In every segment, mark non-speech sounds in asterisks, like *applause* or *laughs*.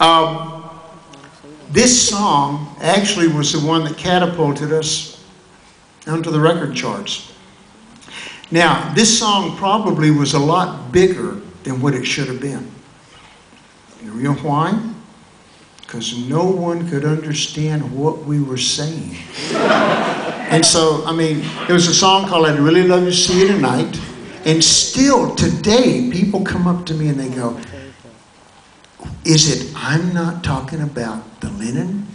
Um, this song actually was the one that catapulted us onto the record charts. Now, this song probably was a lot bigger than what it should have been. You know why? Because no one could understand what we were saying. *laughs* and so, I mean, there was a song called I'd Really Love to See You Tonight. And still today, people come up to me and they go, Is it, I'm not talking about the linen?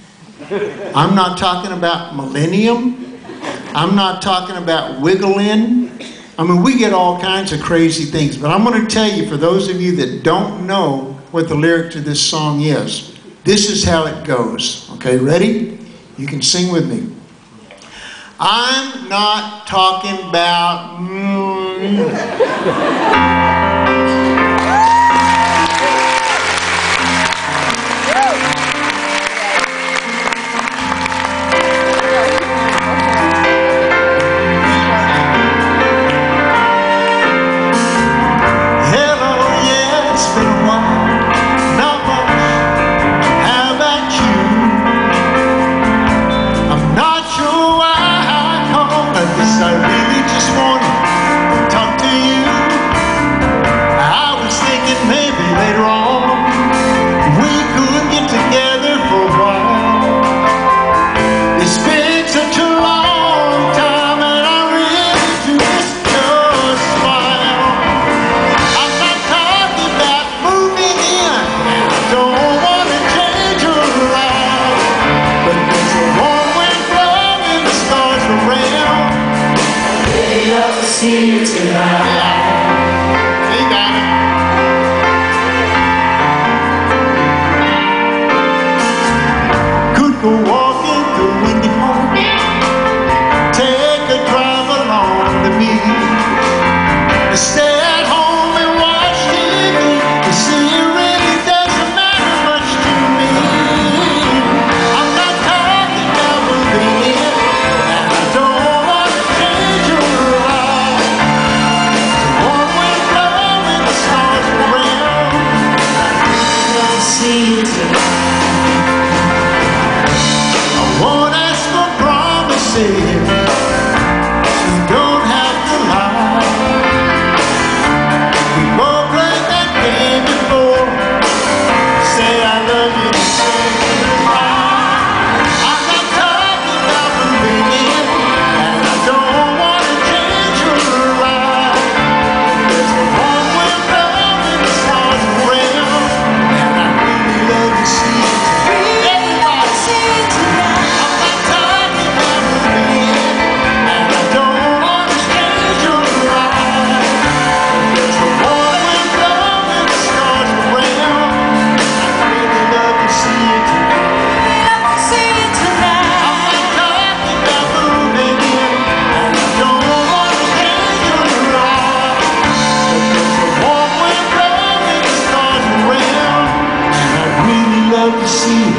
I'm not talking about millennium? I'm not talking about wiggling? I mean, we get all kinds of crazy things, but I'm going to tell you, for those of you that don't know what the lyric to this song is, this is how it goes. Okay, ready? You can sing with me. I'm not talking about. Mm, See you tonight. Could go tonight. se